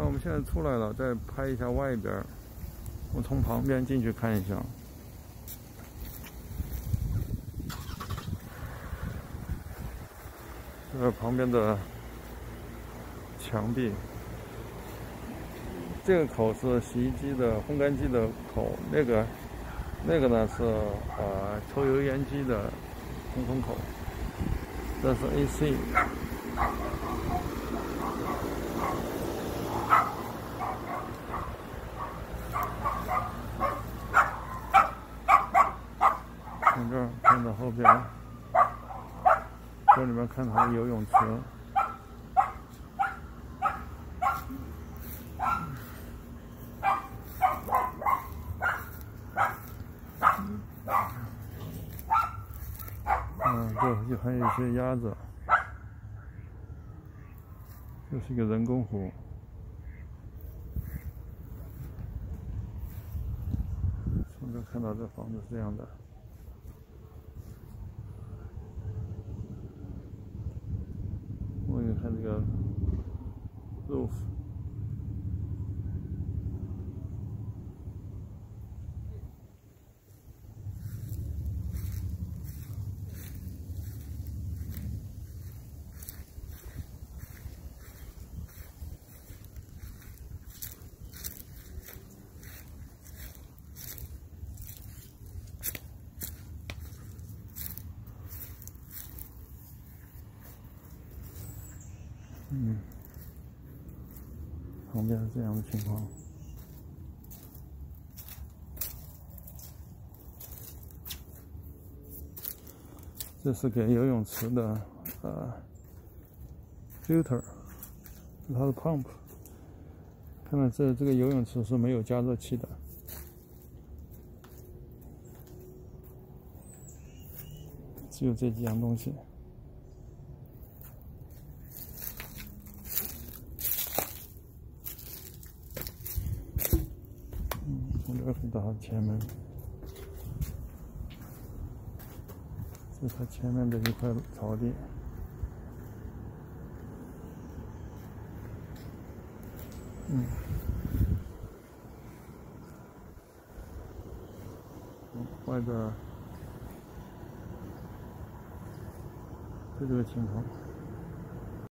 那我们现在出来了，再拍一下外边。我从旁边进去看一下。这旁边的墙壁，这个口是洗衣机的烘干机的口，那个那个呢是呃抽油烟机的通风口，这是 AC。从这儿看到后边。这里面看它的游泳池，嗯，这还有一些鸭子，这是一个人工湖。从这看到这房子是这样的。我给你看嗯，旁边是这样的情况。这是给游泳池的呃 filter，它的 pump。看来这这个游泳池是没有加热器的，只有这几样东西。这看到前门，这是它前面的一块草地。嗯，外边就这个情况。